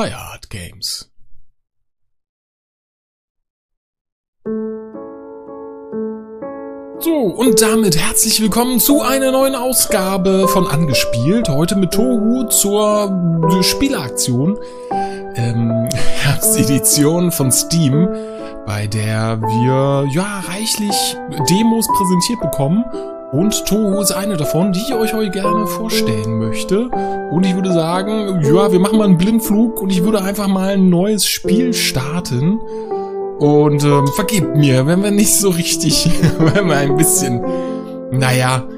Fireart Games. So, und damit herzlich willkommen zu einer neuen Ausgabe von Angespielt. Heute mit Tohu zur Spieleaktion. Ähm, Herbstedition von Steam, bei der wir, ja, reichlich Demos präsentiert bekommen. Und Toho ist eine davon, die ich euch heute gerne vorstellen möchte. Und ich würde sagen, ja, wir machen mal einen Blindflug und ich würde einfach mal ein neues Spiel starten. Und ähm, vergebt mir, wenn wir nicht so richtig, wenn wir ein bisschen, naja,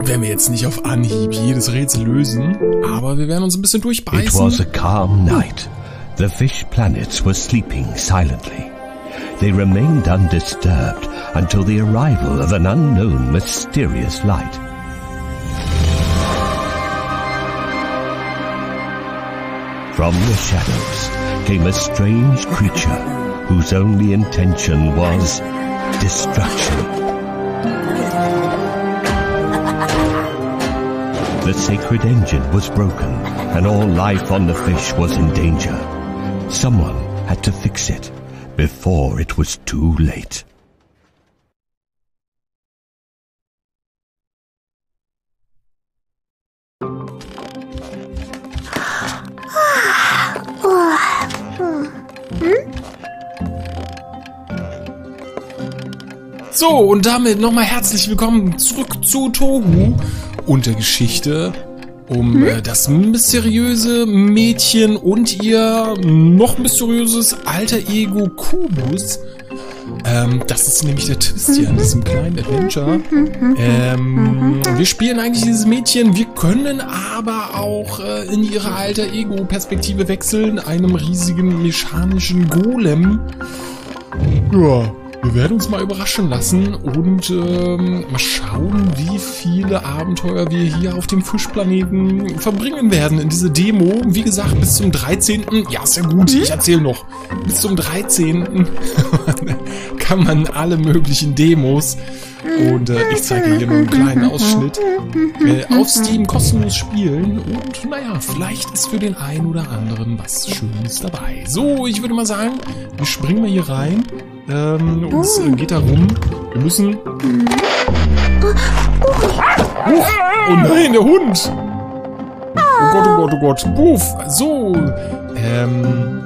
wenn wir jetzt nicht auf Anhieb jedes Rätsel lösen, aber wir werden uns ein bisschen durchbeißen. It was a calm night. The fish planets were sleeping silently. They remained undisturbed until the arrival of an unknown mysterious light. From the shadows came a strange creature whose only intention was destruction. The sacred engine was broken and all life on the fish was in danger. Someone had to fix it before it was too late. So, und damit nochmal herzlich willkommen zurück zu Tohu und der Geschichte um äh, das mysteriöse Mädchen und ihr noch mysteriöses alter Ego Kubus. Ähm, das ist nämlich der Twist hier an diesem kleinen Adventure. Ähm, wir spielen eigentlich dieses Mädchen, wir können aber auch äh, in ihre alter Ego-Perspektive wechseln, einem riesigen mechanischen Golem. Ja, wir werden uns mal überraschen lassen und ähm, mal schauen, wie viele Abenteuer wir hier auf dem Fischplaneten verbringen werden in diese Demo. Wie gesagt, bis zum 13. Ja, ist ja gut, ich erzähle noch. Bis zum 13. kann man alle möglichen Demos und äh, ich zeige hier nur einen kleinen Ausschnitt äh, auf Steam kostenlos spielen und naja, vielleicht ist für den einen oder anderen was Schönes dabei. So, ich würde mal sagen, wir springen mal hier rein. Ähm, uns äh, geht darum, wir müssen... Oh nein, der Hund! Oh Gott, oh Gott, oh Gott. Puff, so. Ähm...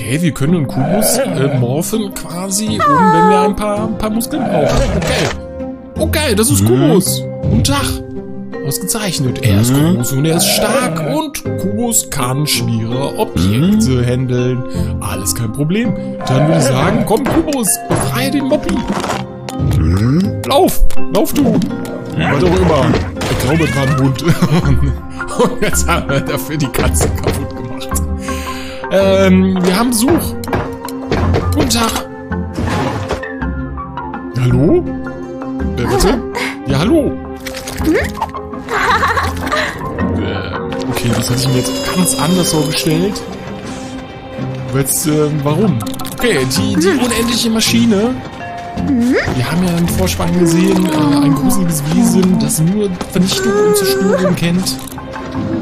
Okay, wir können einen Kubus äh, morphen quasi, um wenn wir ein paar, ein paar Muskeln brauchen. Okay. Okay, das ist Kubus. Guten Tag. Ausgezeichnet. Er ist groß und er ist stark und Kubus kann schwere Objekte handeln. Alles kein Problem. Dann würde ich sagen, komm Kubus, befreie den Moppi. Lauf, lauf du. Auch immer. Ich glaube, es war ein Hund. und jetzt haben wir dafür die Katze kaputt gemacht. Ähm, wir haben Besuch. Guten Tag. Hallo? Wer bitte? Ja, hallo. Ähm, okay, das hatte ich mir jetzt ganz anders vorgestellt. Jetzt, ähm, warum? Okay, die, die unendliche Maschine. Wir haben ja im Vorspann gesehen, äh, ein gruseliges Wesen, das nur Vernichtung und Zerstörung kennt,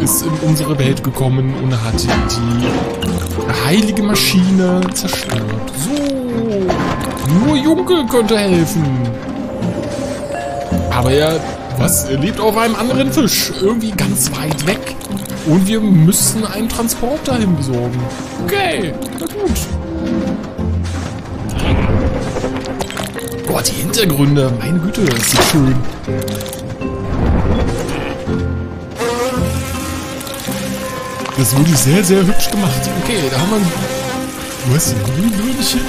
ist in unsere Welt gekommen und hat die heilige Maschine zerstört. So, nur Junkel könnte helfen. Aber er, was, er lebt auf einem anderen Fisch, irgendwie ganz weit weg. Und wir müssen einen Transport dahin besorgen. Okay, na gut. Boah, die Hintergründe, meine Güte, das ist schön. Das ist wirklich sehr, sehr hübsch gemacht. Okay, da haben wir was? Grünbrötchen,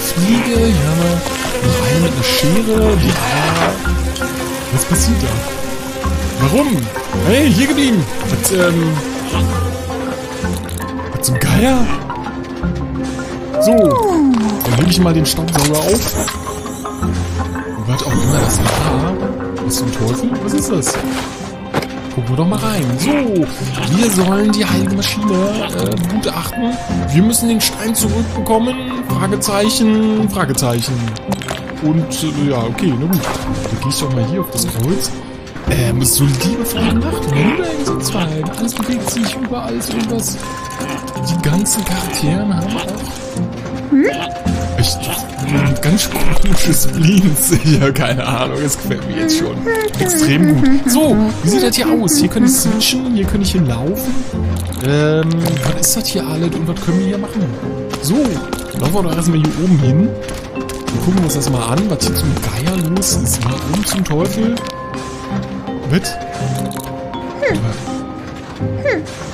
Fliege, hier haben wir noch eine mit einer Schere. Ja. Was passiert da? Warum? Hey, hier geblieben. Was, ähm... Was zum Geier? So, dann hebe ich mal den Staubsauger auf. Was auch immer das war. Was zum Teufel? Was ist das? Gucken wir doch mal rein. So, wir sollen die heilige Maschine äh, begutachten. Wir müssen den Stein zurückbekommen. Fragezeichen, Fragezeichen. Und äh, ja, okay, na gut. Dann ich doch mal hier auf das Kreuz. Ähm, ist so liebevoll gemacht. Wunderbar, zwei. Alles bewegt sich, überall ist irgendwas. Die ganzen Charakteren haben auch echt ganz komisches Spleens hier, keine Ahnung, es gefällt mir jetzt schon extrem gut. So, wie sieht das hier aus? Hier kann ich switchen, hier kann ich hinlaufen. Ähm, was ist das hier alles und was können wir hier machen? So, laufen wir doch erstmal hier oben hin. Wir gucken uns das mal an, was hier zum Geier los ist. Warum zum Teufel? Mit?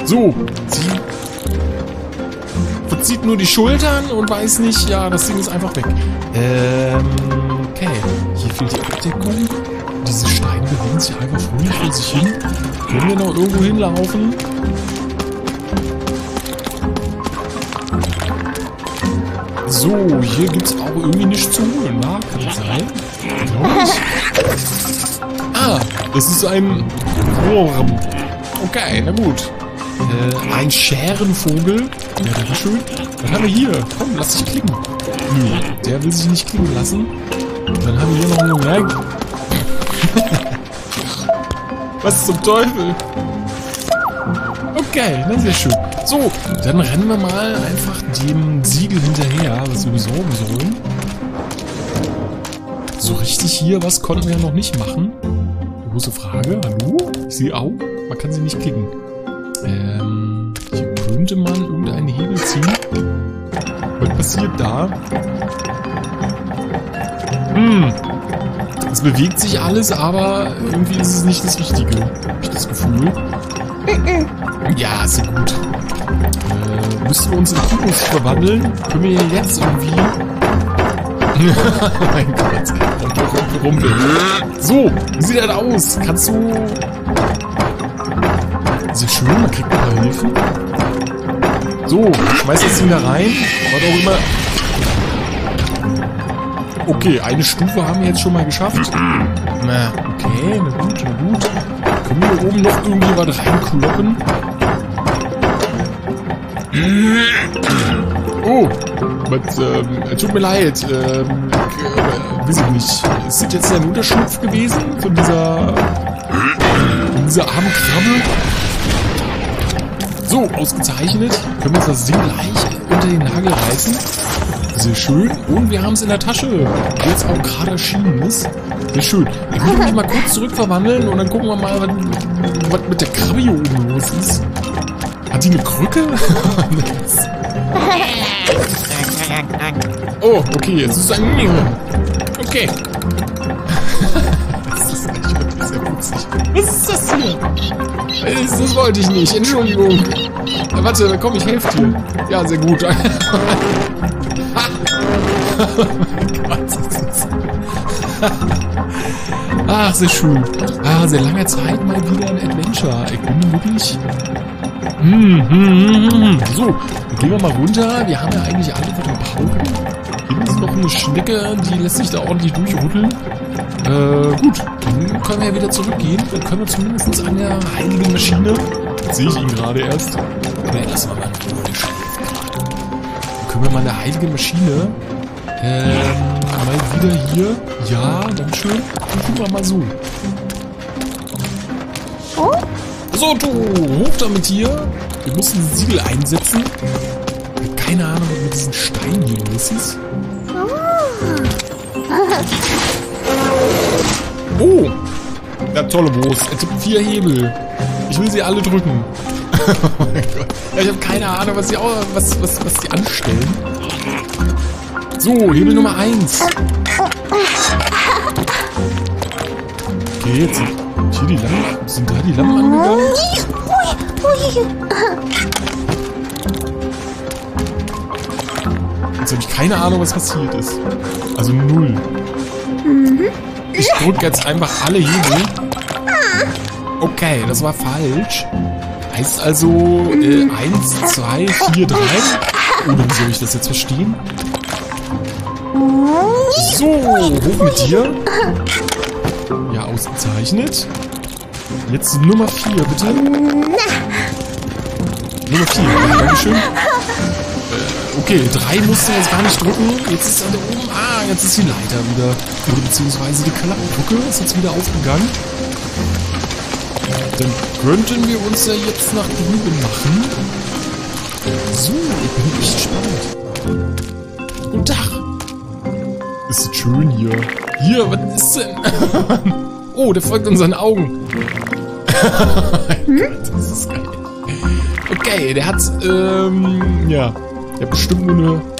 So, sie verzieht nur die Schultern und weiß nicht, ja, das Ding ist einfach weg. Ähm, okay. Hier fehlt die Abdeckung. Diese Steine bewegen sich einfach fröhlich vor sich hin. Können wir noch irgendwo hinlaufen? So, hier gibt es auch irgendwie nichts zu holen, wa? Kann das sein? Ah, das ist ein Wurm. Okay, na gut. Äh, ein Scherenvogel. Ja, das ist schön. Was haben wir hier? Komm, lass dich klicken. Nö, der will sich nicht klicken lassen. Dann haben wir hier noch einen Merk. Was zum Teufel? Okay, na sehr schön. So, dann rennen wir mal einfach dem Siegel hinterher, was wir besorgen sollen. So richtig hier, was konnten wir ja noch nicht machen? Große Frage. Hallo? Ich sehe auch. Man kann sie nicht klicken. Könnte man irgendeinen Hebel ziehen. Was passiert da? Hm. Es bewegt sich alles, aber irgendwie ist es nicht das Richtige. Hab ich das Gefühl. Ja, ist ja gut. Äh, müssen wir uns in Kubus verwandeln? Können wir jetzt irgendwie... mein Gott. Rumpel. So, wie sieht das aus? Kannst du... Sehr schön, man kriegt ein paar Hilfen. So, schmeiß das Ding da rein. Was auch immer... Okay, eine Stufe haben wir jetzt schon mal geschafft. Na, okay, na gut, na gut. Können wir hier oben noch irgendwie was reinkloppen? Oh, was, ähm, tut mir leid. Ähm, äh, weiß ich nicht. Ist das jetzt ein Unterschlupf gewesen von dieser, von dieser armen Krabbe? So, ausgezeichnet. Können wir uns das Ding gleich unter den Nagel reißen. Sehr schön. Und wir haben es in der Tasche, die jetzt auch gerade erschienen ist. Sehr schön. Ich würde mich mal kurz zurückverwandeln und dann gucken wir mal, was, was mit der Krabbe hier oben los ist. Hat die eine Krücke? oh, okay, jetzt ist es ein... Okay. Was ist das hier? Das, wollte ich nicht, Entschuldigung. Ja, warte, komm, ich helfe dir. Ja, sehr gut. oh mein Gott. Ach, sehr schön. Ah, sehr lange Zeit mal wieder ein Adventure. Ich bin wirklich... Hm, hm, hm, hm. So, dann gehen wir mal runter. Wir haben ja eigentlich alle, was wir brauchen. Hier ist noch eine Schnecke, die lässt sich da ordentlich durchrütteln. Äh, gut. Dann können wir ja wieder zurückgehen. Dann können wir zumindest an der heiligen Maschine... Jetzt sehe ich ihn gerade erst. Nee, lassen wir mal in Ruhe. Dann können wir mal an der heiligen Maschine... Ähm, mal wieder hier. Ja, dann schön. Dann gucken wir mal so. So, du, hoch damit hier. Wir müssen ein Siegel einsetzen. Ich hab keine Ahnung, was mit diesen Steinen hier los ist. Oh! Der tolle Wurst. Er tippt vier Hebel. Ich will sie alle drücken. oh mein Gott. Ja, ich habe keine Ahnung, was sie, auch, was, was, was sie anstellen. So, Hebel Nummer 1. Okay, jetzt sind hier die Lampen. Sind da die Lampen angegangen? Jetzt habe ich keine Ahnung, was passiert ist. Also null. Ich drücke jetzt einfach alle Hebel. Okay, das war falsch. Heißt also äh, 1, 2, 4, 3. Oder wie soll ich das jetzt verstehen? So, hoch mit dir. Ja, ausgezeichnet. Jetzt Nummer 4, bitte. Nummer 4, Dankeschön. Äh, okay, 3 musste jetzt gar nicht drücken. Jetzt ist er oben. Ah, jetzt ist die Leiter wieder. Oder beziehungsweise die Klappbrücke ist jetzt wieder aufgegangen. Dann könnten wir uns ja jetzt nach drüben machen. So, ich bin echt gespannt. Guten Tag. Ist das schön hier. Hier, was ist denn? oh, der folgt unseren Augen. Gott, das ist geil. Okay, der hat, ähm, ja, der hat bestimmt nur eine...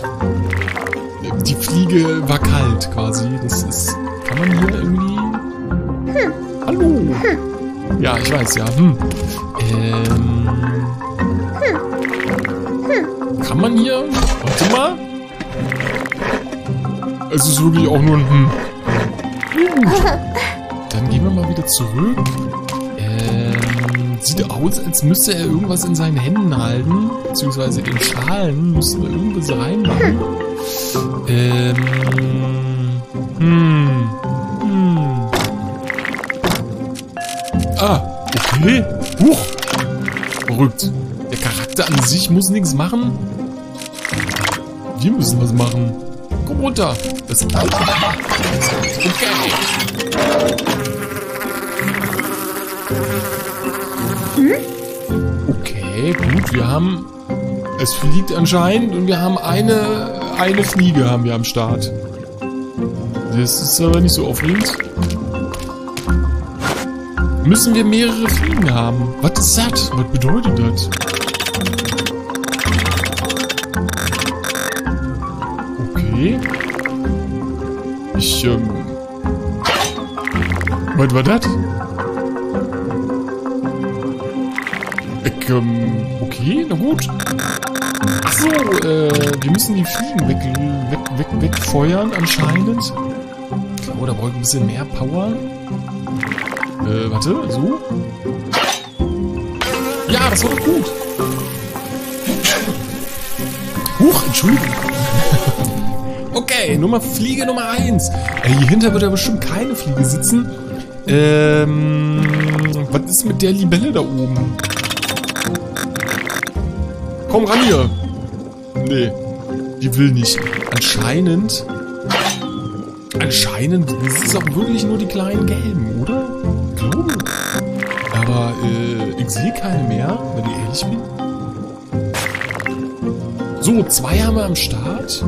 Die Fliege war kalt quasi. Das ist... Kann man hier irgendwie... Hallo. Ja, ich weiß, ja. Hm. Ähm... Kann man hier... Warte mal. Es ist wirklich auch nur ein Hm. Dann gehen wir mal wieder zurück. Ähm, sieht aus, als müsste er irgendwas in seinen Händen halten. Beziehungsweise in Schalen müssen wir irgendwas reinmachen. Ähm. Hm. Hm. Ah, okay. Huch. Verrückt. Der Charakter an sich muss nichts machen. Wir müssen was machen. Komm runter. Das okay. Okay, gut. Wir haben... Es fliegt anscheinend und wir haben eine... Eine Fliege haben wir am Start. Das ist aber nicht so aufregend. Müssen wir mehrere Fliegen haben? Was ist das? Was bedeutet das? Okay. Ich, ähm... Was war das? Ich, ähm... Okay, na gut. So, äh... Wir müssen die Fliegen weg, weg, weg, wegfeuern anscheinend. Glaube, da brauche ich ein bisschen mehr Power. Äh, warte, so. Ja, das war doch gut. Huch, Entschuldigung. okay, Nummer Fliege Nummer 1. Äh, hier hinter wird ja bestimmt keine Fliege sitzen. Ähm, was ist mit der Libelle da oben? Komm ran hier. Nee, die will nicht. Anscheinend... Anscheinend ist es auch wirklich nur die kleinen Gelben, oder? Glaube. Aber äh, ich sehe keine mehr, wenn ich ehrlich bin. So, zwei haben wir am Start.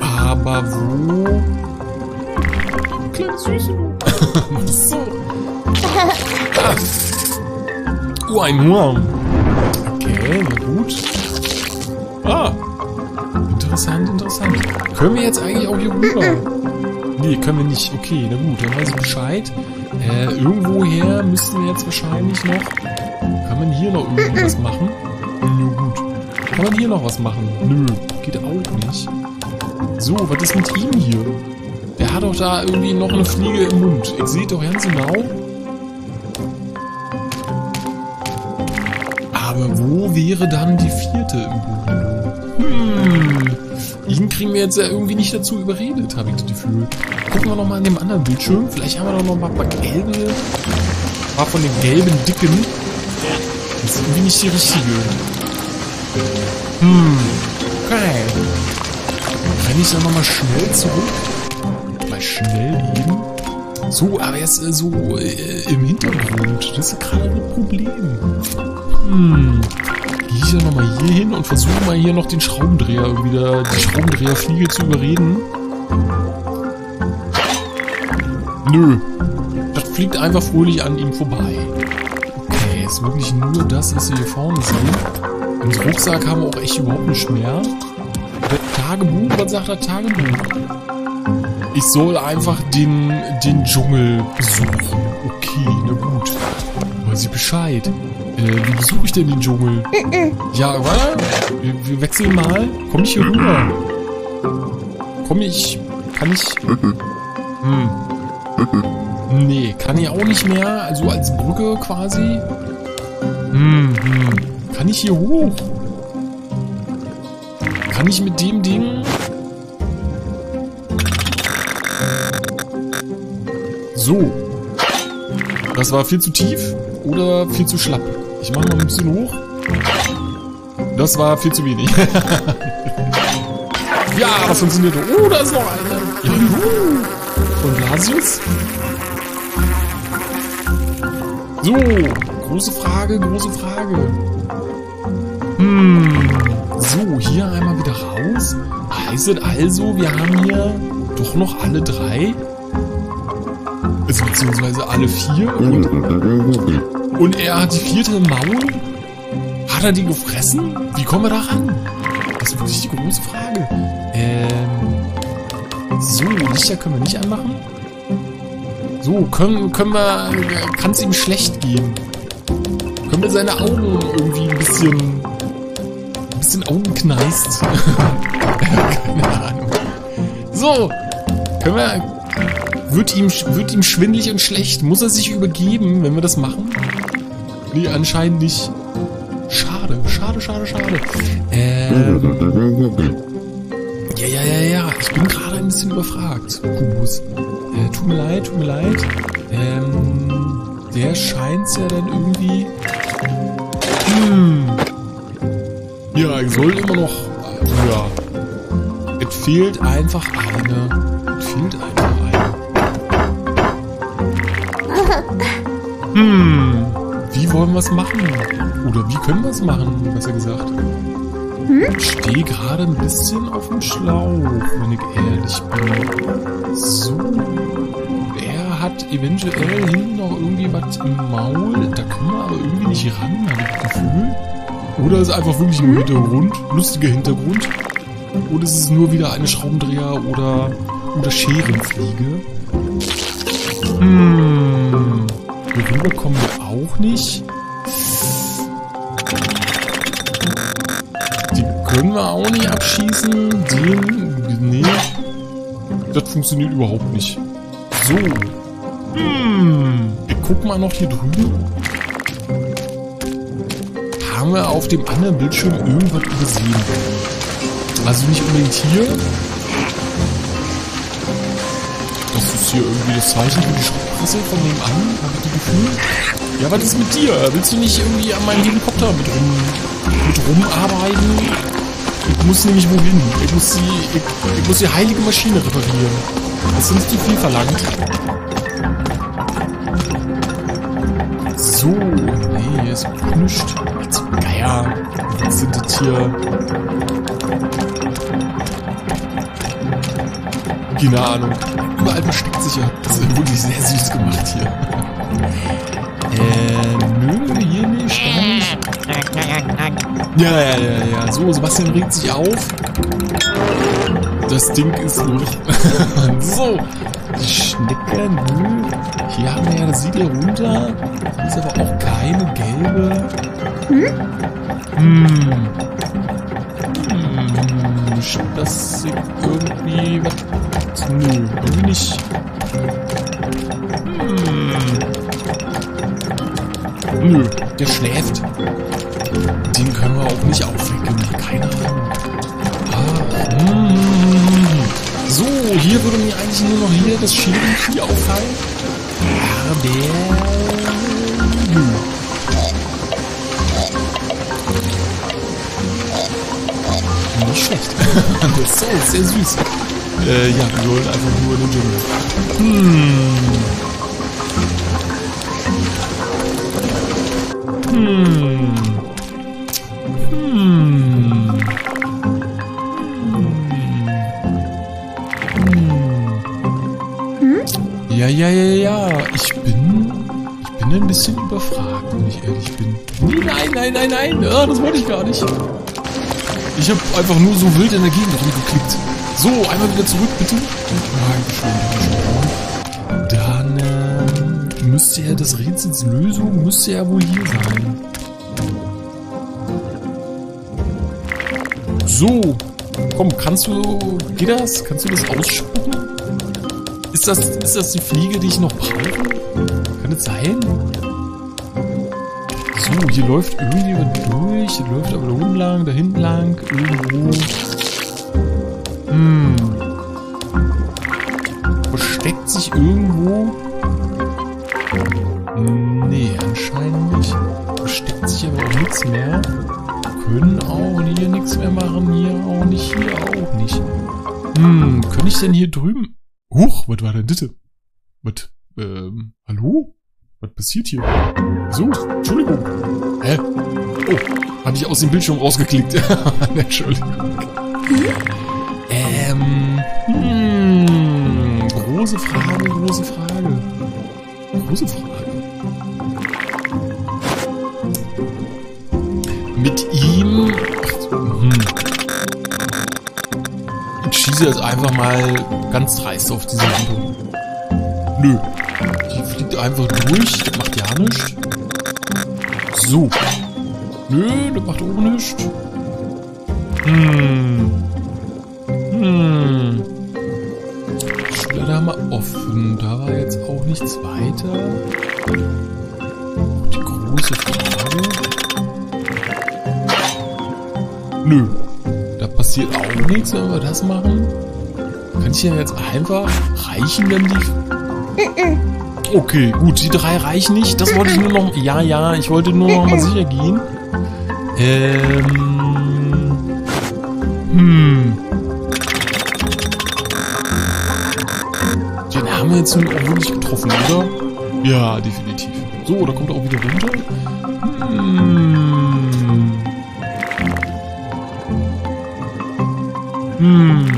Aber wo? Kleine Süße. so. Ah. Oh, ein Wurm. Okay, na gut. Ah. Interessant, interessant. Können wir jetzt eigentlich auch hier rüber? Nee, können wir nicht. Okay, na gut, dann weiß ich Bescheid. Äh, irgendwoher müssten wir jetzt wahrscheinlich noch... Kann man hier noch irgendwas machen? Nö, gut. Kann man hier noch was machen? Nö, geht auch nicht. So, was ist mit ihm hier? Der hat doch da irgendwie noch eine Fliege im Mund. Ich sehe doch ganz genau. Aber wo wäre dann die vierte im Bunde? Hm. Ihn kriegen wir jetzt ja irgendwie nicht dazu überredet, habe ich das Gefühl. Gucken wir nochmal an dem anderen Bildschirm. Vielleicht haben wir doch noch mal ein paar gelbe... Ein paar von den gelben Dicken. Das ist irgendwie nicht die richtige. Hm. Okay. Renne ich dann nochmal schnell zurück? Mal schnell eben. So, aber jetzt äh, so äh, im Hintergrund. Das ist gerade ein Problem. Hm. Ich dann nochmal hier hin und versuche mal hier noch den Schraubendreher wieder, die Schraubendreherfliege zu überreden. Nö. Das fliegt einfach fröhlich an ihm vorbei. Okay, ist wirklich nur das, was wir hier vorne sehen. Im Rucksack haben wir auch echt überhaupt nicht mehr. Der Tagebuch, was sagt das Tagebuch? Ich soll einfach den, den Dschungel besuchen. Okay, na gut. Weiß ich Bescheid. Äh, wie besuche ich denn den Dschungel? Ja, warte. Wir, wir wechseln mal. Komm ich hier rüber? Komm ich... Kann ich... Hm. Nee, kann ich auch nicht mehr. Also als Brücke quasi. Hm, hm. Kann ich hier hoch? Kann ich mit dem Ding... So. Das war viel zu tief oder viel zu schlapp. Ich mache mal ein bisschen hoch. Das war viel zu wenig. ja, das funktioniert. Oh, da ist noch einer. Juhu. Von Blasius. So, große Frage, große Frage. Hm, so, hier einmal wieder raus. Heißt es also, wir haben hier doch noch alle drei? Beziehungsweise alle vier. Und, und er hat die vierte Maul? Hat er die gefressen? Wie kommen wir da ran? Das ist wirklich die große Frage. Ähm, so, Lichter können wir nicht anmachen. So, können, können wir, kann es ihm schlecht gehen? Können wir seine Augen irgendwie ein bisschen, ein bisschen Augenkneist? Keine Ahnung. So, können wir, wird ihm, wird ihm schwindlig und schlecht? Muss er sich übergeben, wenn wir das machen? Nee, anscheinend nicht. Schade, schade, schade, schade. Ähm, ja, ja, ja, ja. Ich bin gerade ein bisschen überfragt. Kubus. Äh, tut mir leid, tut mir leid. Ähm, der scheint's ja dann irgendwie... Hm. Ja, ich soll immer noch... Ja. Es fehlt einfach eine. Es fehlt einfach eine. Hm. Wie wollen wir es machen? Oder wie können wir es machen, besser gesagt? Ich stehe gerade ein bisschen auf dem Schlauch, wenn ich ehrlich bin. So. Er hat eventuell hinten noch irgendwie was im Maul. Da können wir aber irgendwie nicht ran, habe ich das Gefühl. Oder ist einfach wirklich ein Hintergrund, lustiger Hintergrund. Oder ist es nur wieder eine Schraubendreher oder, oder Scherenfliege? Hm. Hier rüber kommen wir auch nicht. Die können wir auch nicht abschießen. Den, nee. Das funktioniert überhaupt nicht. So. Hm. Wir gucken mal noch hier drüben. Haben wir auf dem anderen Bildschirm irgendwas übersehen? Also nicht unbedingt hier. Hier irgendwie das Zeichen für die Schrottpresse von nebenan, habe ich das Gefühl. Ja, was ist mit dir? Willst du nicht irgendwie an meinem Helikopter mit, rum, mit rumarbeiten? Ich muss nämlich wohin? Ich muss die, ich, ich muss die heilige Maschine reparieren. Das ist nicht viel verlangt. So, nee, hier ist nichts. Naja, was sind das hier? Keine Ahnung. Überall versteckt sich ja. Das ist wirklich sehr süß gemacht hier. äh, nö, hier nicht. Ja, ja, ja, ja. So, Sebastian regt sich auf. Das Ding ist nur noch... so, die Schnecke, nö. Hier haben wir ja, das ihr runter. Hier ist aber auch keine gelbe. Hm. Hm. Das sieht irgendwie... Was Nö, irgendwie nicht. Hm. Nö, der schläft. Den können wir auch nicht aufwecken. Keine Ahnung. Ah, hm. So, hier würde mir eigentlich nur noch hier das Schädelvieh auffallen. Aber... Nö. Nicht schlecht. das ist sehr süß. Äh, ja, wir wollen einfach nur den Dschungel. Hm. Hm. Hm. Ja, ja, ja, ja. Ich bin. Ich bin ein bisschen überfragt, wenn ich ehrlich bin. Nein, nein, nein, nein. Ah, das wollte ich gar nicht. Ich habe einfach nur so wild in der Gegend rumgeklickt. So, einmal wieder zurück, bitte. Dankeschön, Dann äh, müsste ja das Rätsels Lösung müsste ja wohl hier sein. So, komm, kannst du, geht das? Kannst du das ausspucken? Ist das, ist das die Fliege, die ich noch brauche? Kann das sein? So, hier läuft irgendwie was durch. Hier läuft aber da unten lang, da hinten lang, irgendwo. Hm. Versteckt sich irgendwo? Nee, anscheinend nicht. Versteckt sich aber auch nichts mehr. Können auch hier nichts mehr machen. Hier auch nicht, hier auch nicht. Hm, kann ich denn hier drüben? Huch, was war denn bitte? Was? Ähm, hallo? Was passiert hier? So, Entschuldigung. Hä? Oh, hab ich aus dem Bildschirm rausgeklickt. Entschuldigung. Mhm. Ähm, hm, große Frage, große Frage. Große Frage. Mit ihm... Hm. Ich schieße jetzt einfach mal ganz dreist auf diese Lampe. Nö. Die fliegt einfach durch. Das macht ja nichts. So. Nö, das macht auch nichts. Hm. Nichts weiter. Die große Frage. Nö. Da passiert auch nichts, wenn wir das machen. Kann ich ja jetzt einfach reichen, wenn die... Okay, gut, die drei reichen nicht. Das wollte ich nur noch... Ja, ja, ich wollte nur noch mal sicher gehen. Ähm... Hm... Den haben wir jetzt nun auch wirklich getroffen, oder? Ja, definitiv. So, da kommt er auch wieder runter. Hm... Hm...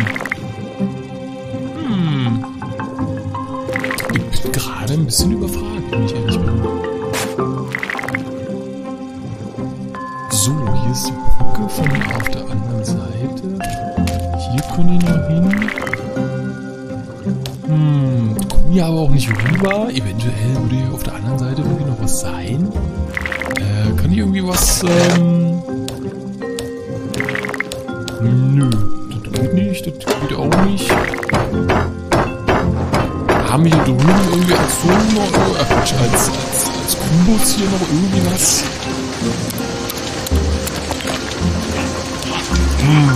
rüber. Eventuell würde hier auf der anderen Seite irgendwie noch was sein. Äh, kann hier irgendwie was, ähm... Nö, das geht nicht, das geht auch nicht. Haben wir hier drüben irgendwie als so noch, äh, Quatsch, als, als, als Kubus hier noch irgendwie was? Hm.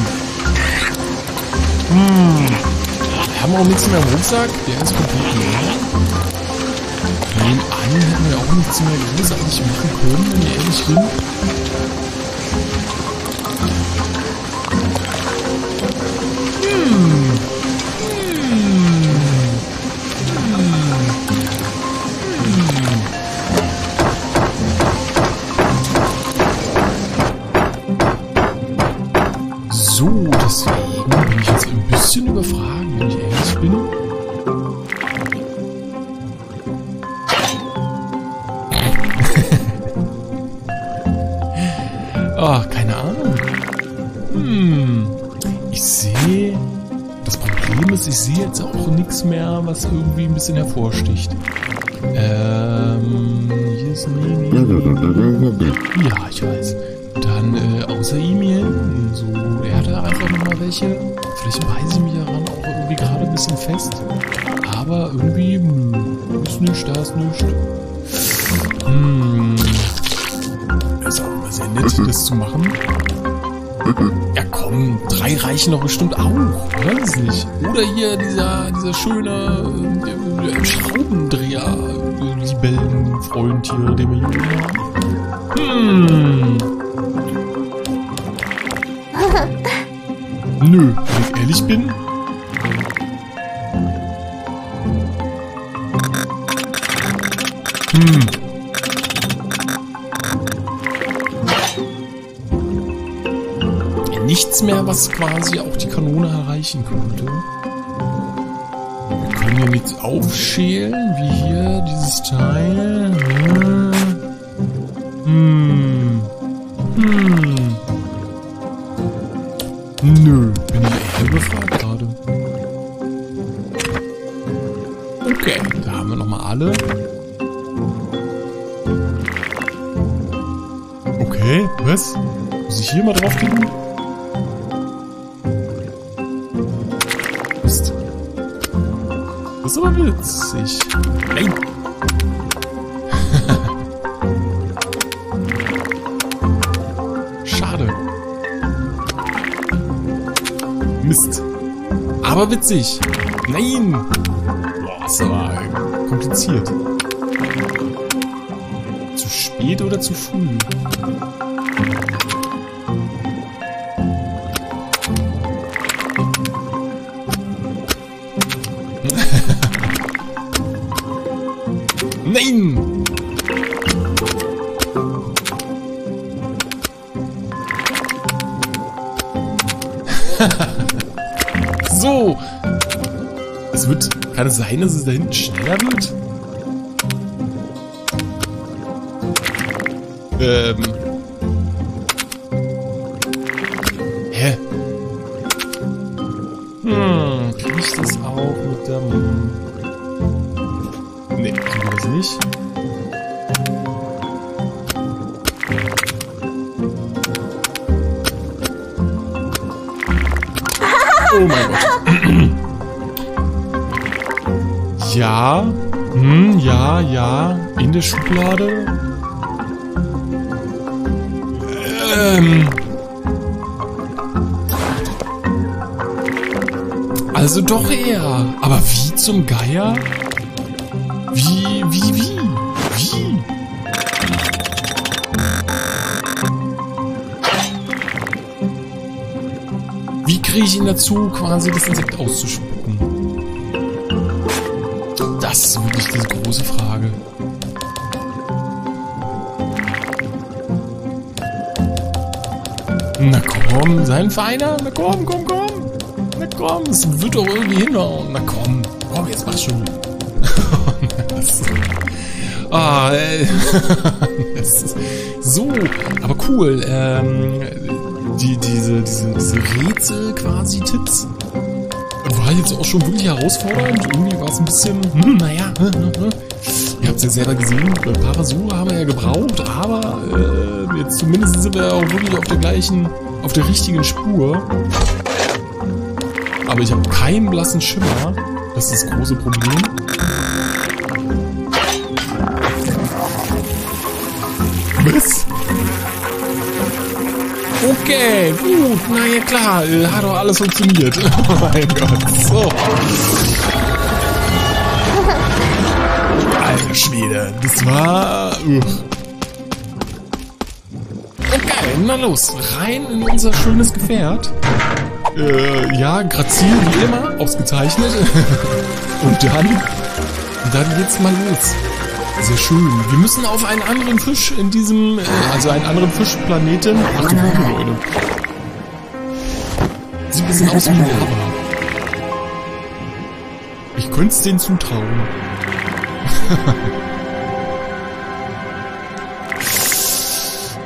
Wir haben auch nichts mehr im Rucksack. Der ist komplett leer. Nehmen an, hätten wir auch nichts mehr großartig machen können, wenn ich ehrlich bin. Ja, ich weiß. Dann äh, außer ihm hier. So, er hatte einfach nochmal welche. Vielleicht beiße ich mich daran auch irgendwie gerade ein bisschen fest. Aber irgendwie hm, ist nichts, da ist nichts. Hm. Ist auch immer sehr nett, das zu machen. Ja komm, drei reichen doch bestimmt auch. Weiß nicht. Oder hier dieser, dieser schöne äh, Schraubendreher, Libellenfreund hier, hier haben. Hm. Nö, wenn ich ehrlich bin. Hm. Nichts mehr, was quasi auch die Kanone erreichen könnte. Wir können hier nichts aufschälen, wie hier dieses 40. Nein! Boah, das war ähm, kompliziert. Zu spät oder zu früh? Nein! Kann es sein, dass es da hinten schneller wird? Ähm... Hä? Hm, krieg ich das auch mit der... Nee, kriegen wir das nicht. Schublade. Ähm. Also doch eher. Aber wie zum Geier? Wie, wie, wie? Wie? Wie kriege ich ihn dazu, quasi das Insekt auszuspucken? Das ist wirklich diese große Frage. Na komm, sein Feiner. Na komm, komm, komm. Na komm, es wird doch irgendwie hinhauen. Na komm, komm, jetzt mach schon. ah, äh, das ist so, aber cool. Ähm, die, diese, diese, diese Rätsel quasi Tipps war jetzt auch schon wirklich herausfordernd. Irgendwie war es ein bisschen, hm, naja, hm, hm, hm. ihr habt es ja selber gesehen, ein paar Versuche haben wir ja gebraucht, aber äh, jetzt zumindest sind wir auch wirklich auf der gleichen, auf der richtigen Spur. Aber ich habe keinen blassen Schimmer. Das ist das große Problem. Was? Okay, gut, na ja klar, hat doch alles funktioniert. Oh mein Gott, so. Alter Schwede, das war... Uh. Okay, na los, rein in unser schönes Gefährt. Äh, ja, grazil wie immer, ausgezeichnet. Und dann, dann geht's mal los. Sehr schön. Wir müssen auf einen anderen Fisch in diesem, äh, also einen anderen Fischplaneten. Ach du Leute. Sieht ein bisschen aus wie Lava. Ich könnte es denen zutrauen.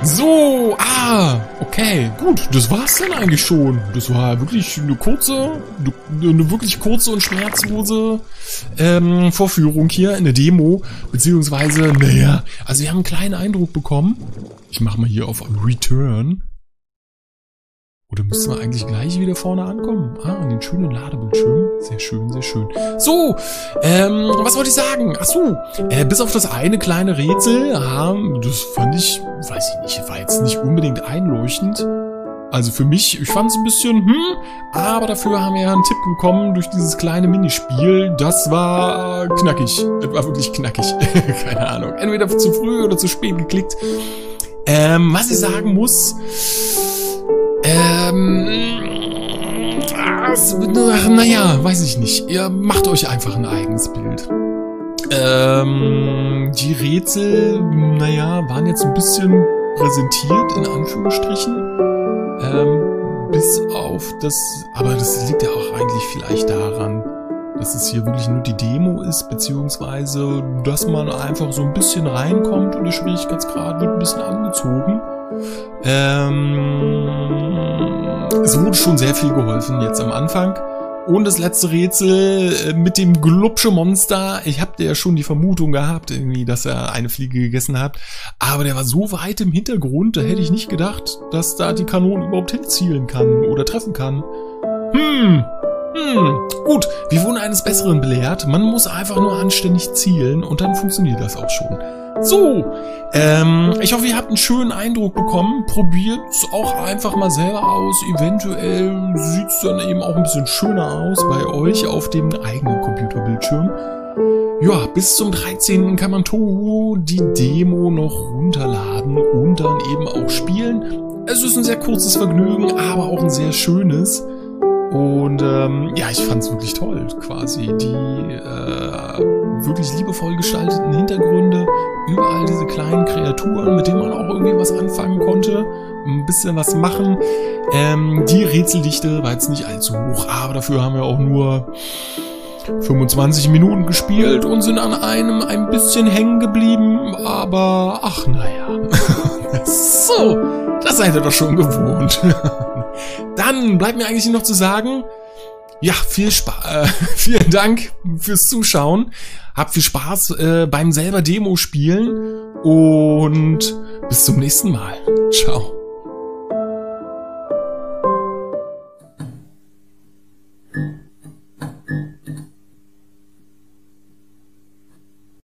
So, ah, okay, gut, das war's dann eigentlich schon. Das war wirklich eine kurze, eine wirklich kurze und schmerzlose ähm, Vorführung hier in der Demo, beziehungsweise, naja, also wir haben einen kleinen Eindruck bekommen. Ich mache mal hier auf Return. Oder müssen wir eigentlich gleich wieder vorne ankommen? Ah, an den schönen Ladebildschirm. Sehr schön, sehr schön. So, ähm, was wollte ich sagen? Ach so, äh, bis auf das eine kleine Rätsel, ähm, das fand ich, weiß ich nicht, war jetzt nicht unbedingt einleuchtend. Also für mich, ich fand es ein bisschen, hm, aber dafür haben wir ja einen Tipp bekommen durch dieses kleine Minispiel. Das war knackig. Das war wirklich knackig. Keine Ahnung. Entweder zu früh oder zu spät geklickt. Ähm, was ich sagen muss, ähm, naja, weiß ich nicht. Ihr macht euch einfach ein eigenes Bild. Ähm, die Rätsel, naja, waren jetzt ein bisschen präsentiert, in Anführungsstrichen. Ähm, bis auf das, aber das liegt ja auch eigentlich vielleicht daran, dass es hier wirklich nur die Demo ist, beziehungsweise, dass man einfach so ein bisschen reinkommt und der Schwierigkeitsgrad wird ein bisschen angezogen. Ähm, es wurde schon sehr viel geholfen jetzt am Anfang. Und das letzte Rätsel äh, mit dem Glubsche Monster. Ich habe ja schon die Vermutung gehabt, irgendwie, dass er eine Fliege gegessen hat. Aber der war so weit im Hintergrund, da hätte ich nicht gedacht, dass da die Kanone überhaupt hinzielen kann oder treffen kann. Hm, hm, gut, wir wurden eines Besseren belehrt. Man muss einfach nur anständig zielen und dann funktioniert das auch schon. So, ähm, ich hoffe, ihr habt einen schönen Eindruck bekommen. Probiert es auch einfach mal selber aus. Eventuell sieht es dann eben auch ein bisschen schöner aus bei euch auf dem eigenen Computerbildschirm. Ja, bis zum 13. kann man Toho die Demo noch runterladen und dann eben auch spielen. Es ist ein sehr kurzes Vergnügen, aber auch ein sehr schönes. Und ähm, ja, ich fand es wirklich toll, quasi die äh, wirklich liebevoll gestalteten Hintergründe, überall diese kleinen Kreaturen, mit denen man auch irgendwie was anfangen konnte, ein bisschen was machen. Ähm, die Rätseldichte war jetzt nicht allzu hoch, aber dafür haben wir auch nur 25 Minuten gespielt und sind an einem ein bisschen hängen geblieben, aber ach naja. so, das seid ihr doch schon gewohnt. Dann bleibt mir eigentlich noch zu sagen, ja, viel Spaß, äh, vielen Dank fürs Zuschauen. Habt viel Spaß äh, beim selber Demo spielen und bis zum nächsten Mal. Ciao.